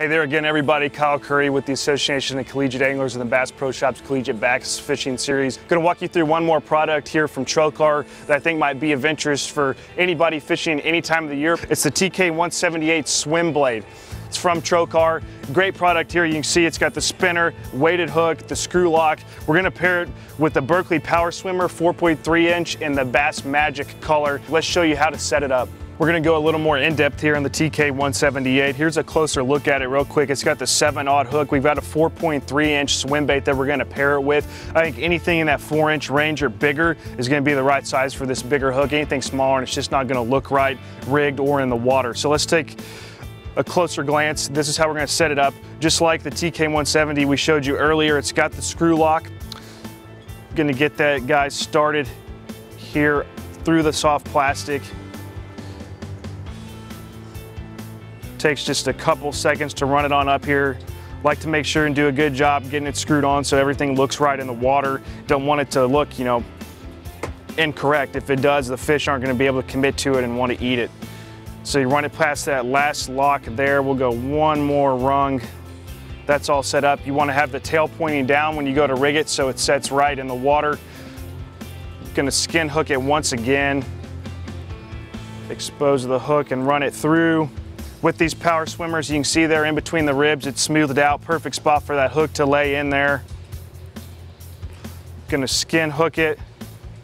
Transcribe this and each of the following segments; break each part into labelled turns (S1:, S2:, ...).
S1: Hey there again, everybody. Kyle Curry with the Association of Collegiate Anglers and the Bass Pro Shops Collegiate Bass Fishing Series. Going to walk you through one more product here from Trokar that I think might be of interest for anybody fishing any time of the year. It's the TK178 Swim Blade. It's from Trokar. Great product here. You can see it's got the spinner, weighted hook, the screw lock. We're gonna pair it with the Berkley Power Swimmer 4.3 inch in the Bass Magic color. Let's show you how to set it up. We're gonna go a little more in depth here on the TK178. Here's a closer look at it real quick. It's got the 7 odd hook. We've got a 4.3 inch swim bait that we're gonna pair it with. I think anything in that four inch range or bigger is gonna be the right size for this bigger hook. Anything smaller and it's just not gonna look right rigged or in the water. So let's take a closer glance. This is how we're gonna set it up. Just like the TK170 we showed you earlier, it's got the screw lock. Gonna get that guy started here through the soft plastic. Takes just a couple seconds to run it on up here. Like to make sure and do a good job getting it screwed on so everything looks right in the water. Don't want it to look, you know, incorrect. If it does, the fish aren't gonna be able to commit to it and want to eat it. So you run it past that last lock there. We'll go one more rung. That's all set up. You wanna have the tail pointing down when you go to rig it so it sets right in the water. Gonna skin hook it once again. Expose the hook and run it through. With these power swimmers, you can see there in between the ribs, it's smoothed out, perfect spot for that hook to lay in there. Gonna skin hook it,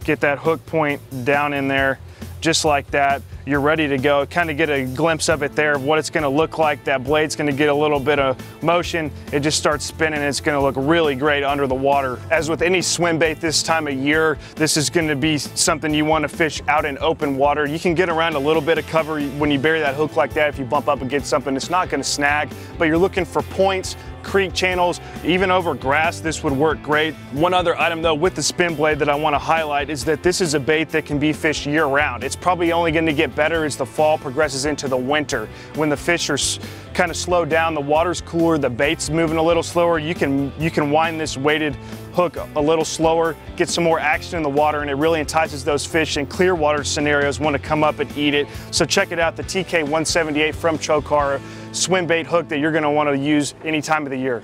S1: get that hook point down in there, just like that you're ready to go. Kind of get a glimpse of it there of what it's gonna look like. That blade's gonna get a little bit of motion. It just starts spinning. It's gonna look really great under the water. As with any swim bait this time of year, this is gonna be something you wanna fish out in open water. You can get around a little bit of cover when you bury that hook like that. If you bump up against something, it's not gonna snag, but you're looking for points, creek channels, even over grass, this would work great. One other item though with the spin blade that I wanna highlight is that this is a bait that can be fished year round. It's probably only gonna get better as the fall progresses into the winter. When the fish are kind of slowed down, the water's cooler, the bait's moving a little slower, you can, you can wind this weighted hook a little slower, get some more action in the water, and it really entices those fish in clear water scenarios want to come up and eat it. So check it out, the TK178 from Trokar swim bait hook that you're going to want to use any time of the year.